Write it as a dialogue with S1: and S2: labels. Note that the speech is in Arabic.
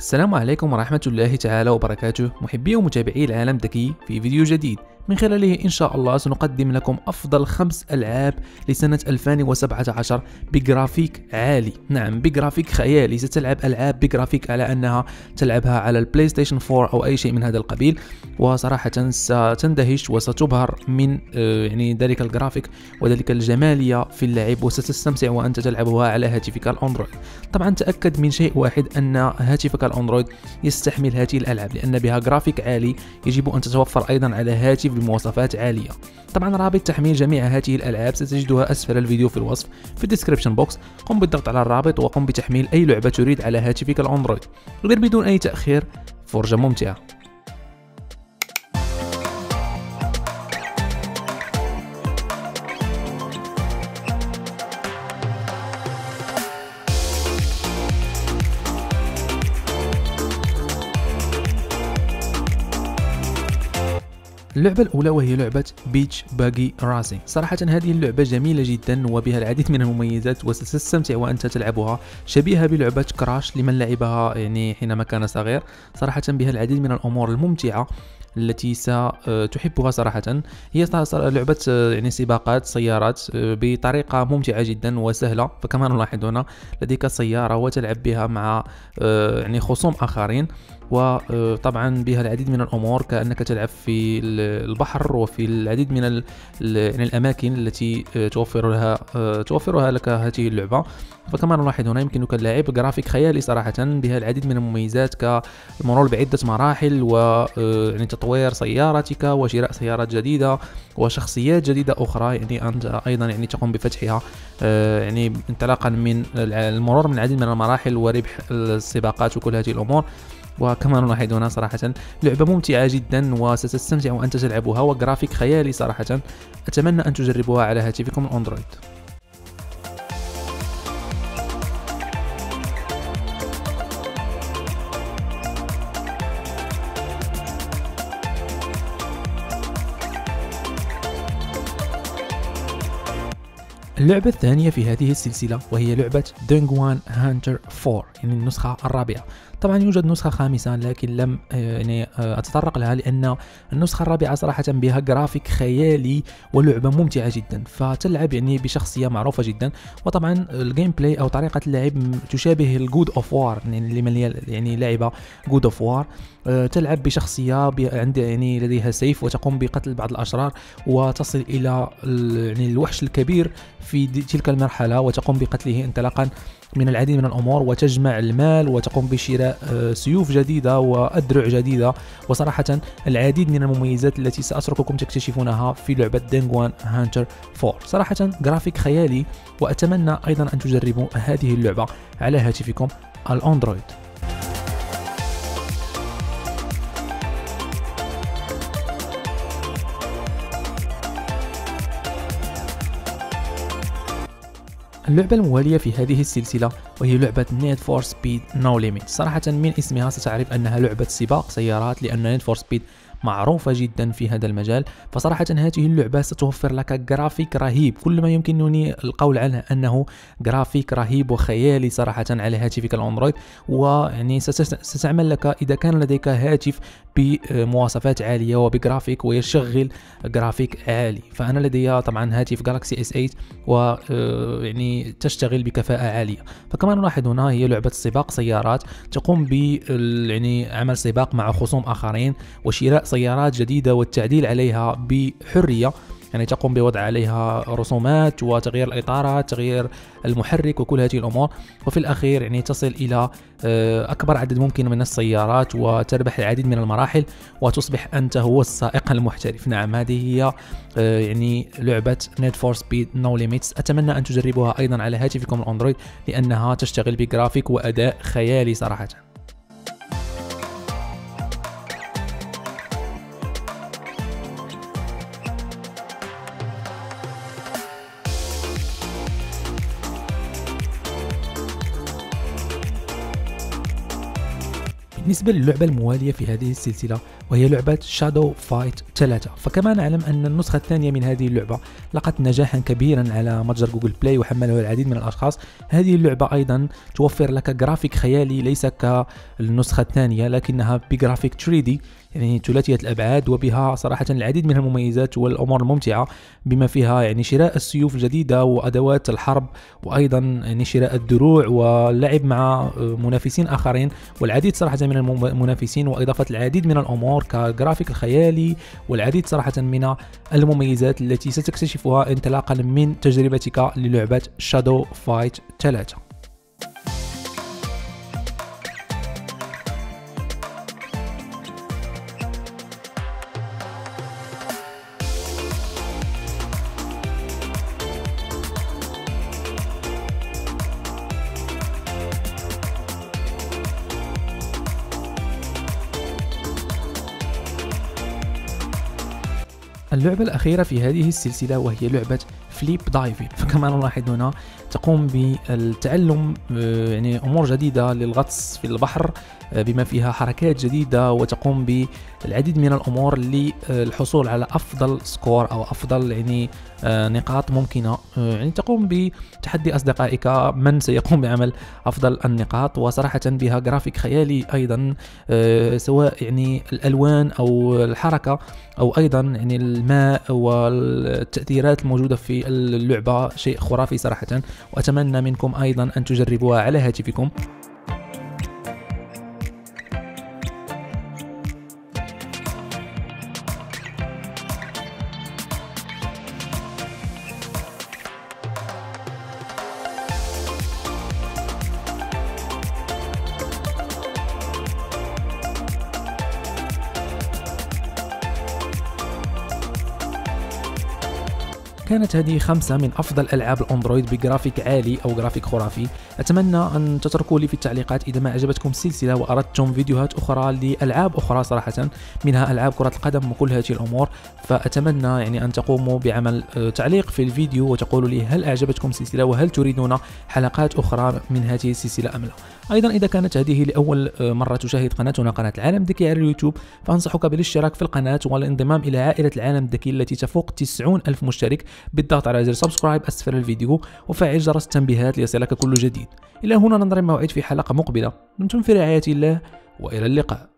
S1: السلام عليكم ورحمة الله تعالى وبركاته. محبي ومتابعي العالم الذكي في فيديو جديد. من خلاله إن شاء الله سنقدم لكم أفضل خمس ألعاب لسنة 2017 بجرافيك عالي. نعم بجرافيك خيالي. ستلعب ألعاب بجرافيك على أنها تلعبها على ال PlayStation 4 أو أي شيء من هذا القبيل وصراحة ستندهش وستبهر من آه، يعني ذلك الجرافيك وذلك الجمالية في اللعب وستستمتع وأنت تلعبها على هاتفك ال Android. طبعا تأكد من شيء واحد أن هاتفك ال Android يستحمل هذه الألعاب لأن بها جرافيك عالي يجب أن تتوفر أيضا على هاتف بمواصفات عالية. طبعا رابط تحميل جميع هذه الألعاب ستجدها أسفل الفيديو في الوصف في ال description box. قم بالضغط على الرابط وقم بتحميل أي لعبة تريد على هاتفك ال Android. غير بدون أي تأخير فرجة ممتعة. اللعبة الأولى وهي لعبة بيتش باجي راسي صراحة هذه اللعبة جميلة جدا وبها العديد من المميزات وستستمتع وأنت تلعبها. شبيهة بلعبة كراش لمن لعبها يعني حينما كان صغير. صراحة بها العديد من الأمور الممتعة التي ستحبها صراحة. هي لعبة يعني سباقات سيارات بطريقة ممتعة جدا وسهلة. فكما نلاحظ هنا لديك سيارة وتلعب بها مع يعني خصوم آخرين. وطبعا بها العديد من الأمور كأنك تلعب في البحر وفي العديد من الأماكن التي توفر لها توفرها لك هذه اللعبة. فكما نلاحظ هنا يمكنك اللعب جرافيك خيالي صراحة بها العديد من المميزات كالمرور بعدة مراحل و يعني تطوير سيارتك وشراء سيارات جديدة وشخصيات جديدة أخرى يعني أنت أيضا يعني تقوم بفتحها يعني انطلاقا من المرور من العديد من المراحل وربح السباقات وكل هذه الأمور. وكما نلاحظ هنا صراحة لعبة ممتعة جدا وستستمتع وأنت تلعبها وجرافيك خيالي صراحة. أتمنى أن تجربوها على هاتفكم الأندرويد. اللعبة الثانية في هذه السلسلة وهي لعبة دنجوان هانتر 4 يعني النسخة الرابعة. طبعا يوجد نسخة خامسة لكن لم آه، يعني آه، أتطرق لها لأن النسخة الرابعة صراحة بها جرافيك خيالي ولعبة ممتعة جدا فتلعب يعني بشخصية معروفة جدا. وطبعا ال gameplay أو طريقة اللعب تشابه ال God of War يعني يعني لعب God of War تلعب بشخصية عند يعني لديها سيف وتقوم بقتل بعض الأشرار وتصل إلى يعني الوحش الكبير في تلك المرحلة وتقوم بقتله انطلاقا من العديد من الأمور وتجمع المال وتقوم بشراء آه، سيوف جديدة وأدرع جديدة. وصراحة العديد من المميزات التي سأترككم تكتشفونها في لعبة Dungeon Hunter 4 صراحة جرافيك خيالي وأتمنى أيضا أن تجربوا هذه اللعبة على هاتفكم ال Android. اللعبة الموالية في هذه السلسلة وهي لعبة Need for Speed No Limits صراحة من اسمها ستعرف أنها لعبة سباق سيارات لأن Need for Speed معروفة جدا في هذا المجال. فصراحة هذه اللعبة ستوفر لك جرافيك رهيب. كل ما يمكنني القول عنه أنه جرافيك رهيب وخيالي صراحة على هاتفك ال Android. ويعني ستعمل لك إذا كان لديك هاتف بمواصفات عالية وبجرافيك ويشغل جرافيك عالي. فأنا لدي طبعا هاتف Galaxy S 8 و يعني تشتغل بكفاءة عالية. فكما نلاحظ هنا هي لعبة سباق سيارات تقوم ب يعني عمل سباق مع خصوم آخرين وشراء سيارات جديدة والتعديل عليها بحرية. يعني تقوم بوضع عليها رسومات وتغيير الاطارات تغيير المحرك وكل هذه الأمور. وفي الأخير يعني تصل إلى آه، أكبر عدد ممكن من السيارات وتربح العديد من المراحل وتصبح أنت هو السائق المحترف. نعم هذه هي آه، يعني لعبة Need for Speed No Limits أتمنى أن تجربوها أيضا على هاتفكم ال Android لأنها تشتغل بجرافيك وأداء خيالي صراحة. بالنسبة للعبة الموالية في هذه السلسلة وهي لعبة Shadow Fight 3 فكما نعلم أن النسخة الثانية من هذه اللعبة لقت نجاحا كبيرا على متجر Google Play وحمله العديد من الأشخاص. هذه اللعبة أيضا توفر لك جرافيك خيالي ليس كالنسخة الثانية لكنها بجرافيك 3D يعني ثلاثية الأبعاد وبها صراحة العديد من المميزات والأمور الممتعة بما فيها يعني شراء السيوف الجديدة وأدوات الحرب وأيضا يعني شراء الدروع واللعب مع منافسين آخرين. والعديد صراحة من المنافسين وإضافة العديد من الأمور كجرافيك الخيالي والعديد صراحة من المميزات التي ستكتشفها انطلاقا من تجربتك للعبة Shadow Fight 3 اللعبة الأخيرة في هذه السلسلة وهي لعبة Flip Diving فكما نلاحظ هنا تقوم بالتعلم آه، يعني أمور جديدة للغطس في البحر آه، بما فيها حركات جديدة وتقوم بالعديد من الأمور للحصول على أفضل score أو أفضل يعني آه، نقاط ممكنة. يعني تقوم بتحدي أصدقائك من سيقوم بعمل أفضل النقاط وصراحة بها جرافيك خيالي أيضا سواء يعني الألوان أو الحركة أو أيضا يعني الماء والتأثيرات الموجودة في اللعبة شيء خرافي صراحة. وأتمنى منكم أيضا أن تجربوها على هاتفكم. كانت هذه خمسة من أفضل ألعاب ال Android بجرافيك عالي أو جرافيك خرافي. أتمنى أن تتركوا لي في التعليقات إذا ما أعجبتكم السلسلة وأردتم فيديوهات أخرى لألعاب أخرى صراحة منها ألعاب كرة القدم وكل هذه الأمور. فأتمنى يعني أن تقوموا بعمل آه، تعليق في الفيديو وتقولوا لي هل أعجبتكم السلسلة وهل تريدون حلقات أخرى من هذه السلسلة أم لا. أيضا إذا كانت هذه لأول آه، مرة تشاهد قناتنا قناة العالم الذكي على اليوتيوب فأنصحك بالاشتراك في القناة والانضمام إلى عائلة العالم الذكي التي تفوق 90 ألف مشترك. بالضغط على زر سبسكرايب أسفل الفيديو وفعل جرس التنبيهات ليصلك كل جديد. إلى هنا ننضرب موعد في حلقة مقبلة. دمتم في رعاية الله وإلى اللقاء.